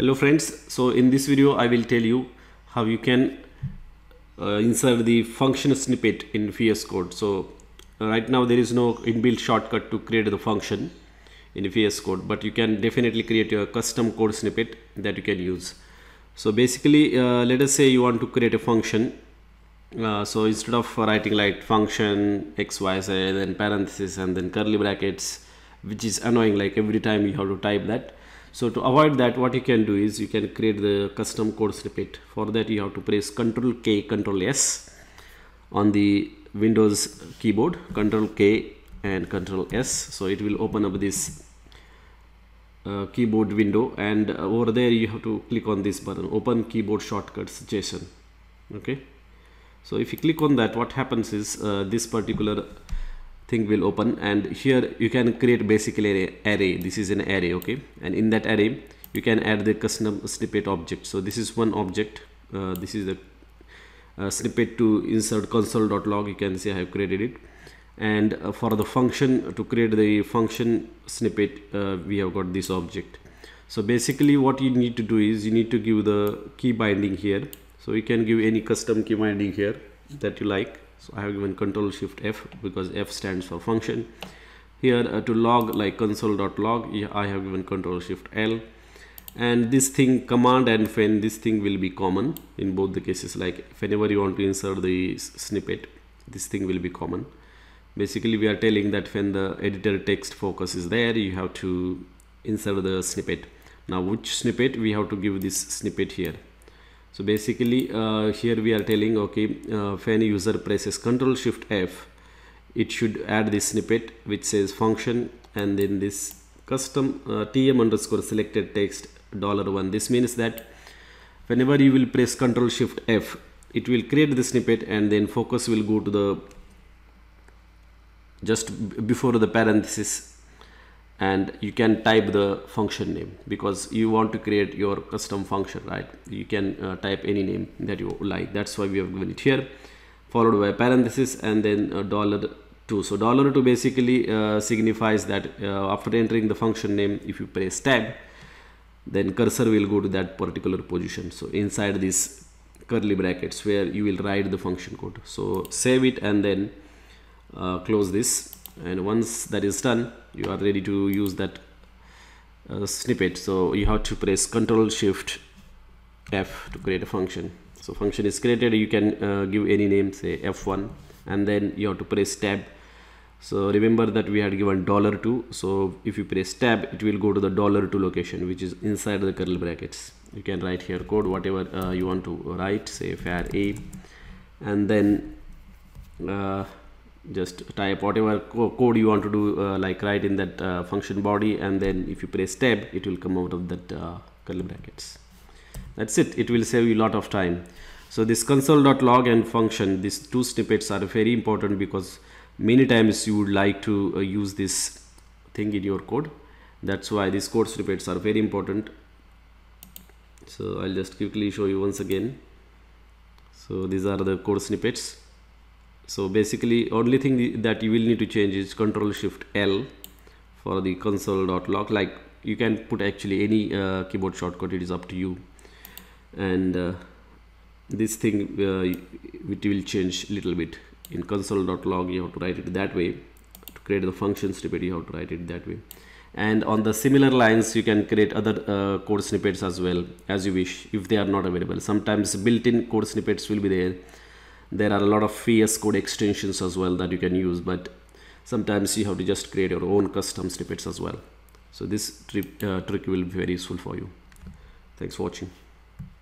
hello friends. So in this video i will tell you how you can uh, insert the function snippet in vs code. So right now there is no inbuilt shortcut to create the function in vs code but you can definitely create a custom code snippet that you can use. So basically uh, let us say you want to create a function. Uh, so instead of writing like function xyz then parenthesis and then curly brackets which is annoying like every time you have to type that so to avoid that what you can do is you can create the custom code snippet. For that you have to press ctrl k ctrl s on the windows keyboard. Ctrl k and ctrl s. So it will open up this uh, keyboard window and uh, over there you have to click on this button open keyboard shortcuts json okay? So if you click on that what happens is uh, this particular thing will open and here you can create basically an array. This is an array okay? And in that array you can add the custom snippet object. So this is one object. Uh, this is the uh, snippet to insert console.log you can see I have created it. And uh, for the function to create the function snippet uh, we have got this object. So basically what you need to do is you need to give the key binding here. So you can give any custom key binding here that you like so I have given control shift F because F stands for function. Here uh, to log like console.log I have given control shift L. And this thing command and when this thing will be common in both the cases. Like whenever you want to insert the snippet this thing will be common. Basically we are telling that when the editor text focus is there you have to insert the snippet. Now which snippet? We have to give this snippet here so basically uh, here we are telling okay uh, when user presses Ctrl Shift F. It should add this snippet which says function and then this custom uh, tm underscore selected text dollar one. This means that whenever you will press Ctrl Shift F it will create the snippet and then focus will go to the just before the parenthesis and you can type the function name because you want to create your custom function right? You can uh, type any name that you like. That's why we have given it here followed by parenthesis and then dollar two. So dollar two basically uh, signifies that uh, after entering the function name if you press tab then cursor will go to that particular position. So inside this curly brackets where you will write the function code. So save it and then uh, close this and once that is done you are ready to use that uh, snippet. So you have to press ctrl shift f to create a function. So function is created. You can uh, give any name say f1 and then you have to press tab. So remember that we had given dollar 2 so if you press tab it will go to the dollar 2 location which is inside the curly brackets. You can write here code whatever uh, you want to write say var a. And then uh, just type whatever co code you want to do uh, like write in that uh, function body and then if you press tab it will come out of that uh, curly brackets. That's it. It will save you a lot of time. So this console.log and function these two snippets are very important because many times you would like to uh, use this thing in your code. That's why these code snippets are very important. So I'll just quickly show you once again. So these are the code snippets so basically only thing that you will need to change is control shift L for the console.log like you can put actually any uh, keyboard shortcut it is up to you. And uh, this thing uh, it will change a little bit. In console.log you have to write it that way. To create the function snippet you have to write it that way. And on the similar lines you can create other uh, code snippets as well as you wish if they are not available. Sometimes built-in code snippets will be there there are a lot of VS Code extensions as well that you can use but sometimes you have to just create your own custom snippets as well. So this trick, uh, trick will be very useful for you. Thanks for watching